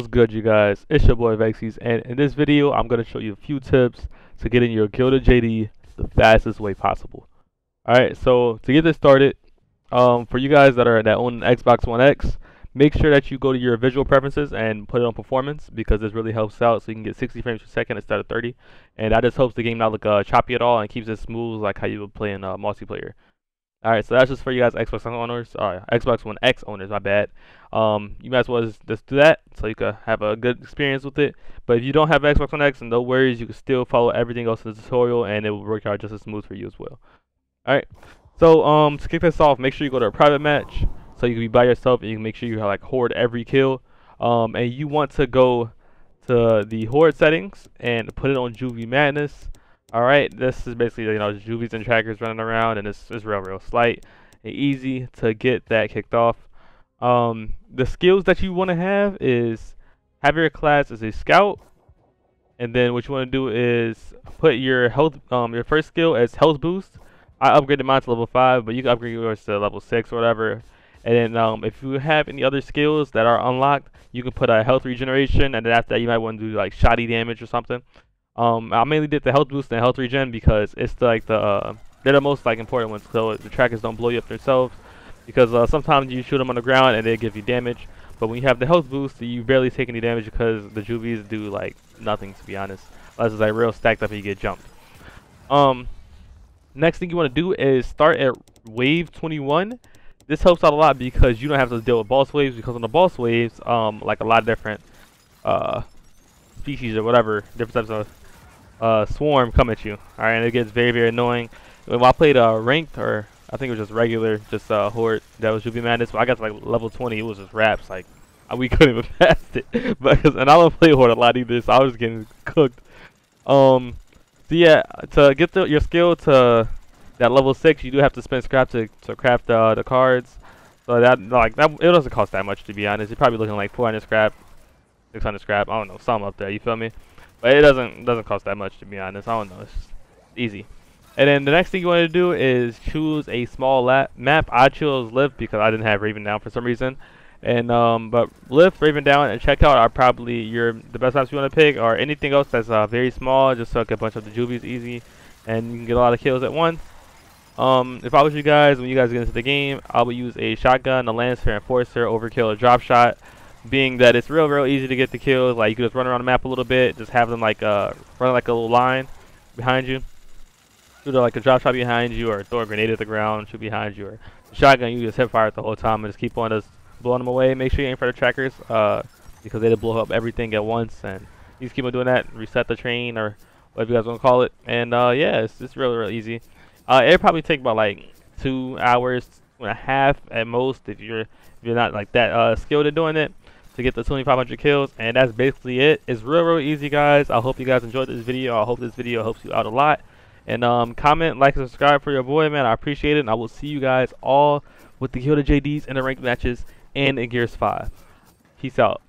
good, you guys? It's your boy Vexies, and in this video, I'm going to show you a few tips to getting your Gilded JD the fastest way possible. Alright, so to get this started, um, for you guys that are that own Xbox One X, make sure that you go to your visual preferences and put it on performance because this really helps out so you can get 60 frames per second instead of 30. And that just helps the game not look uh, choppy at all and keeps it smooth like how you would play in uh, multiplayer. Alright, so that's just for you guys Xbox One owners, uh, Xbox One X owners, my bad. Um, you might as well just, do that so you can have a good experience with it. But if you don't have Xbox One X, and no worries, you can still follow everything else in the tutorial and it will work out just as smooth for you as well. Alright, so um, to kick this off, make sure you go to a private match so you can be by yourself and you can make sure you have, like hoard every kill. Um, and you want to go to the horde settings and put it on Juvie Madness. Alright, this is basically, you know, Juvies and trackers running around, and it's, it's real, real slight and easy to get that kicked off. Um, the skills that you want to have is have your class as a scout, and then what you want to do is put your health, um, your first skill as health boost. I upgraded mine to level 5, but you can upgrade yours to level 6 or whatever. And then um, if you have any other skills that are unlocked, you can put a health regeneration, and then after that you might want to do like shoddy damage or something. Um, I mainly did the health boost and health regen because it's like the uh, they're the most like important ones, so the trackers don't blow you up themselves. Because uh, sometimes you shoot them on the ground and they give you damage, but when you have the health boost, you barely take any damage because the juvies do like nothing to be honest, unless it's like real stacked up and you get jumped. Um, next thing you want to do is start at wave 21. This helps out a lot because you don't have to deal with boss waves because on the boss waves, um, like a lot of different uh species or whatever, different types of uh, swarm come at you. Alright, and it gets very, very annoying. When I played uh, ranked, or I think it was just regular, just uh, horde, that was Juvie Madness, when I got to like level 20, it was just raps. Like, we couldn't even pass it. but, and I don't play horde a lot either, so I was getting cooked. Um, so yeah, to get the, your skill to that level 6, you do have to spend scrap to, to craft uh, the cards. So that, like, that, it doesn't cost that much to be honest. You're probably looking like 400 scrap, 600 scrap, I don't know, some up there, you feel me? But it doesn't doesn't cost that much to be honest. I don't know. It's easy. And then the next thing you want to do is choose a small map. I chose Lift because I didn't have Raven down for some reason. And um, but Lift, Raven down, and Checkout are probably your the best maps you want to pick, or anything else that's uh, very small, just so I bunch up the juvies easy, and you can get a lot of kills at once. Um, if I was you guys, when you guys get into the game, I would use a shotgun, a Lancer, Enforcer, Overkill, a Drop Shot being that it's real, real easy to get the kills. Like you can just run around the map a little bit, just have them like uh run like a little line behind you. Shoot like a drop shot behind you, or throw a grenade at the ground, shoot behind you, or shotgun. You just hit fire the whole time and just keep on just blowing them away. Make sure you aim for the trackers, uh, because they'll blow up everything at once, and you just keep on doing that. Reset the train or whatever you guys want to call it, and uh, yeah, it's just real, real easy. Uh, it probably take about like two hours and a half at most if you're if you're not like that uh, skilled at doing it to get the 2500 kills and that's basically it. It's real real easy guys. I hope you guys enjoyed this video. I hope this video helps you out a lot. And um, comment like and subscribe for your boy man. I appreciate it and i will see you guys all with the Gilded jds in the ranked matches and in gears 5 peace out